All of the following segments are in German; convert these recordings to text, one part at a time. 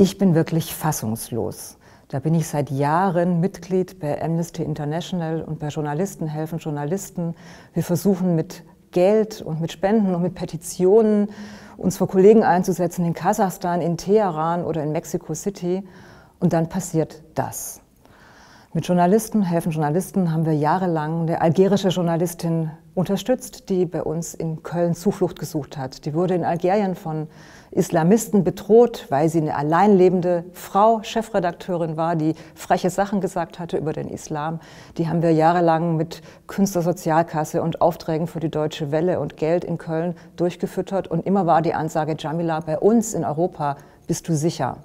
Ich bin wirklich fassungslos. Da bin ich seit Jahren Mitglied bei Amnesty International und bei Journalisten helfen Journalisten. Wir versuchen mit Geld und mit Spenden und mit Petitionen uns vor Kollegen einzusetzen in Kasachstan, in Teheran oder in Mexico City. Und dann passiert das. Mit Journalisten, helfen Journalisten, haben wir jahrelang eine algerische Journalistin unterstützt, die bei uns in Köln Zuflucht gesucht hat. Die wurde in Algerien von Islamisten bedroht, weil sie eine alleinlebende Frau, Chefredakteurin war, die freche Sachen gesagt hatte über den Islam. Die haben wir jahrelang mit Künstlersozialkasse und Aufträgen für die Deutsche Welle und Geld in Köln durchgefüttert. Und immer war die Ansage, Jamila, bei uns in Europa bist du sicher.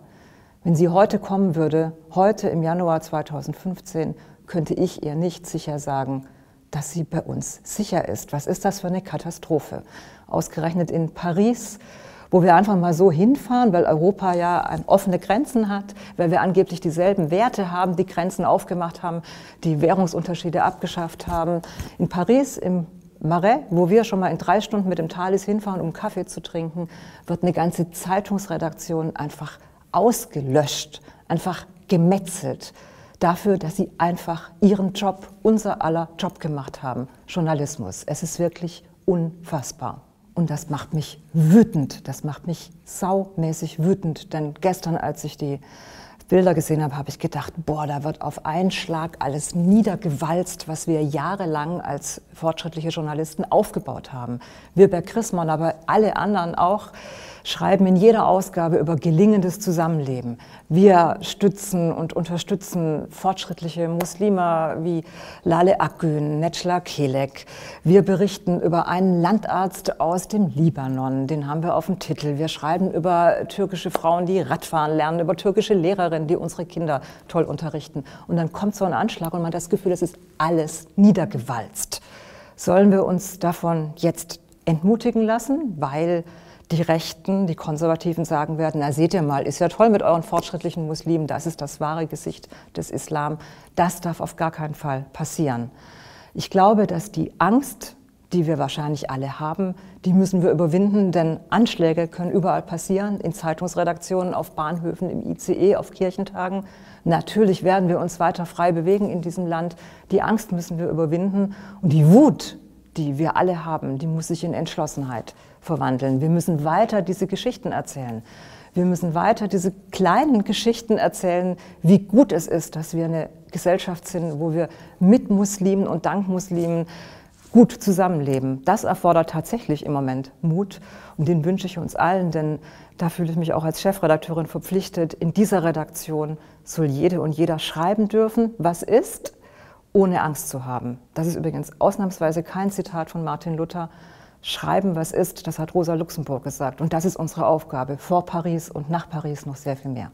Wenn sie heute kommen würde, heute im Januar 2015, könnte ich ihr nicht sicher sagen, dass sie bei uns sicher ist. Was ist das für eine Katastrophe? Ausgerechnet in Paris, wo wir einfach mal so hinfahren, weil Europa ja offene Grenzen hat, weil wir angeblich dieselben Werte haben, die Grenzen aufgemacht haben, die Währungsunterschiede abgeschafft haben. In Paris, im Marais, wo wir schon mal in drei Stunden mit dem Thalys hinfahren, um Kaffee zu trinken, wird eine ganze Zeitungsredaktion einfach ausgelöscht, einfach gemetzelt dafür, dass sie einfach ihren Job, unser aller Job gemacht haben, Journalismus. Es ist wirklich unfassbar. Und das macht mich wütend, das macht mich saumäßig wütend, denn gestern, als ich die Bilder gesehen habe, habe ich gedacht, boah, da wird auf einen Schlag alles niedergewalzt, was wir jahrelang als fortschrittliche Journalisten aufgebaut haben. Wir bei Chrismon, aber alle anderen auch schreiben in jeder Ausgabe über gelingendes Zusammenleben. Wir stützen und unterstützen fortschrittliche Muslime wie Lale Akgün, Necla Kelek. Wir berichten über einen Landarzt aus dem Libanon, den haben wir auf dem Titel. Wir schreiben über türkische Frauen, die Radfahren lernen, über türkische Lehrerinnen, die unsere Kinder toll unterrichten. Und dann kommt so ein Anschlag und man hat das Gefühl, es ist alles niedergewalzt. Sollen wir uns davon jetzt entmutigen lassen, weil die Rechten, die Konservativen sagen werden, na seht ihr mal, ist ja toll mit euren fortschrittlichen Muslimen, das ist das wahre Gesicht des Islam. Das darf auf gar keinen Fall passieren. Ich glaube, dass die Angst, die wir wahrscheinlich alle haben, die müssen wir überwinden, denn Anschläge können überall passieren, in Zeitungsredaktionen, auf Bahnhöfen, im ICE, auf Kirchentagen. Natürlich werden wir uns weiter frei bewegen in diesem Land. Die Angst müssen wir überwinden und die Wut, die wir alle haben, die muss sich in Entschlossenheit verwandeln. Wir müssen weiter diese Geschichten erzählen. Wir müssen weiter diese kleinen Geschichten erzählen, wie gut es ist, dass wir eine Gesellschaft sind, wo wir mit Muslimen und dank Muslimen gut zusammenleben. Das erfordert tatsächlich im Moment Mut und den wünsche ich uns allen, denn da fühle ich mich auch als Chefredakteurin verpflichtet. In dieser Redaktion soll jede und jeder schreiben dürfen, was ist, ohne Angst zu haben. Das ist übrigens ausnahmsweise kein Zitat von Martin Luther. Schreiben, was ist, das hat Rosa Luxemburg gesagt. Und das ist unsere Aufgabe vor Paris und nach Paris noch sehr viel mehr.